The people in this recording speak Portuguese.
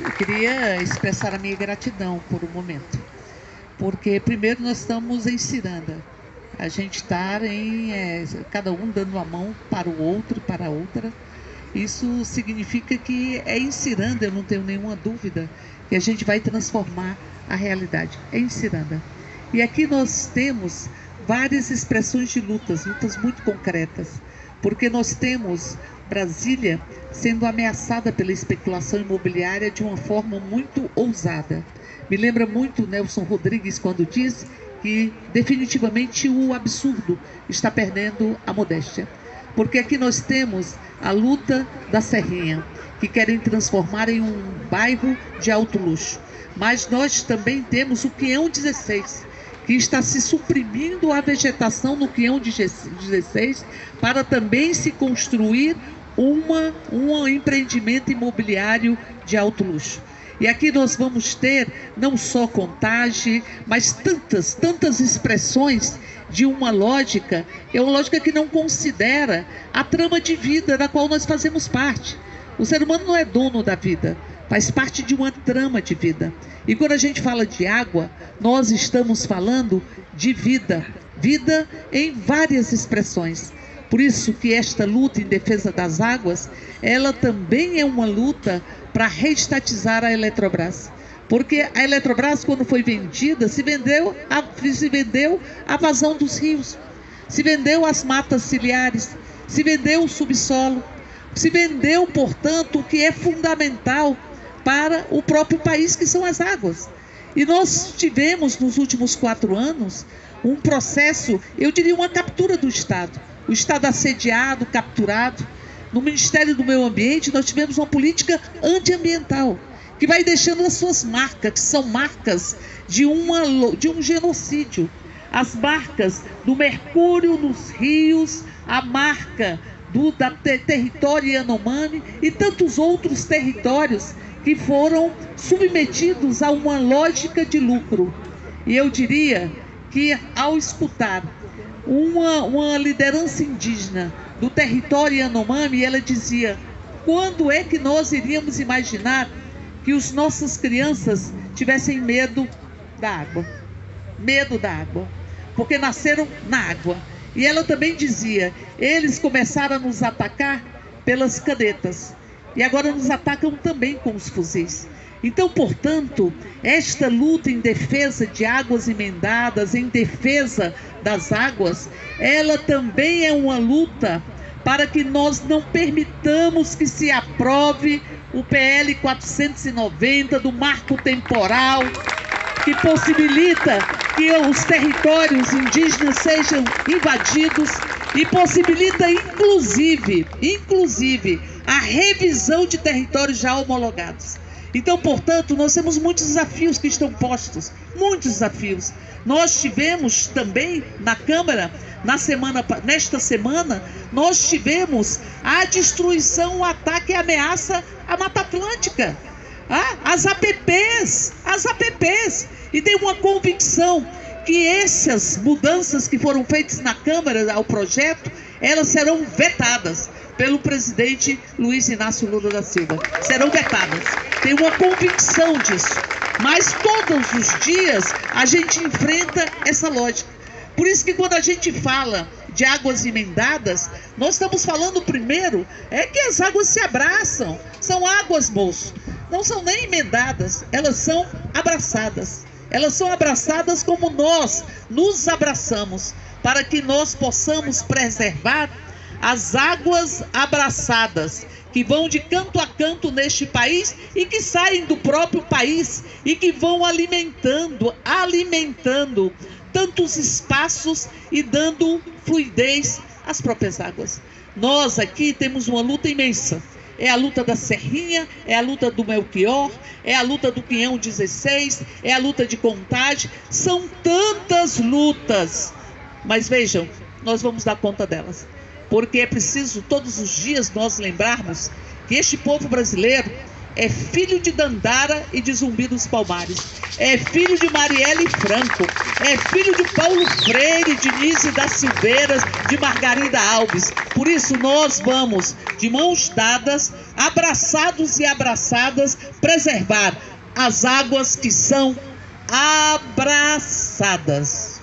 eu queria expressar a minha gratidão por um momento. Porque, primeiro, nós estamos em Ciranda. A gente está em. É, cada um dando a mão para o outro, para a outra. Isso significa que é em Ciranda, eu não tenho nenhuma dúvida, que a gente vai transformar a realidade. É em Ciranda. E aqui nós temos várias expressões de lutas, lutas muito concretas, porque nós temos Brasília sendo ameaçada pela especulação imobiliária de uma forma muito ousada. Me lembra muito Nelson Rodrigues quando diz que definitivamente o absurdo está perdendo a modéstia. Porque aqui nós temos a luta da Serrinha, que querem transformar em um bairro de alto luxo. Mas nós também temos o Quião 16, que está se suprimindo a vegetação no Quião 16 para também se construir uma, um empreendimento imobiliário de alto luxo. E aqui nós vamos ter não só contagem, mas tantas, tantas expressões de uma lógica, é uma lógica que não considera a trama de vida da qual nós fazemos parte. O ser humano não é dono da vida, faz parte de uma trama de vida. E quando a gente fala de água, nós estamos falando de vida, vida em várias expressões. Por isso que esta luta em defesa das águas, ela também é uma luta para reestatizar a Eletrobras. Porque a Eletrobras, quando foi vendida, se vendeu a, se vendeu a vazão dos rios, se vendeu as matas ciliares, se vendeu o subsolo, se vendeu, portanto, o que é fundamental para o próprio país, que são as águas. E nós tivemos nos últimos quatro anos um processo, eu diria, uma captura do Estado. O Estado assediado, capturado, no Ministério do Meio Ambiente, nós tivemos uma política antiambiental, que vai deixando as suas marcas, que são marcas de, uma, de um genocídio. As marcas do mercúrio nos rios, a marca do da ter, território Yanomami e tantos outros territórios que foram submetidos a uma lógica de lucro. E eu diria que ao escutar uma, uma liderança indígena do território Yanomami, ela dizia: quando é que nós iríamos imaginar que as nossas crianças tivessem medo da água? Medo da água. Porque nasceram na água. E ela também dizia: eles começaram a nos atacar pelas canetas. E agora nos atacam também com os fuzis. Então, portanto, esta luta em defesa de águas emendadas, em defesa das águas, ela também é uma luta para que nós não permitamos que se aprove o PL 490 do marco temporal, que possibilita que os territórios indígenas sejam invadidos e possibilita inclusive, inclusive a revisão de territórios já homologados. Então, portanto, nós temos muitos desafios que estão postos, muitos desafios. Nós tivemos também na Câmara, na semana, nesta semana, nós tivemos a destruição, o ataque e a ameaça à Mata Atlântica. Ah, as APPs, as APPs. E tem uma convicção que essas mudanças que foram feitas na Câmara ao projeto, elas serão vetadas pelo presidente Luiz Inácio Lula da Silva. Serão vetadas. Tenho uma convicção disso. Mas todos os dias a gente enfrenta essa lógica. Por isso que quando a gente fala de águas emendadas, nós estamos falando primeiro é que as águas se abraçam. São águas, moço. Não são nem emendadas, elas são abraçadas. Elas são abraçadas como nós nos abraçamos, para que nós possamos preservar as águas abraçadas que vão de canto a canto neste país e que saem do próprio país e que vão alimentando, alimentando tantos espaços e dando fluidez às próprias águas. Nós aqui temos uma luta imensa. É a luta da Serrinha, é a luta do Melchior, é a luta do Pinhão 16, é a luta de Contagem. São tantas lutas. Mas vejam, nós vamos dar conta delas porque é preciso todos os dias nós lembrarmos que este povo brasileiro, é filho de Dandara e de Zumbi dos Palmares. É filho de Marielle Franco. É filho de Paulo Freire, de Nise das Silveiras, de Margarida Alves. Por isso nós vamos, de mãos dadas, abraçados e abraçadas, preservar as águas que são abraçadas.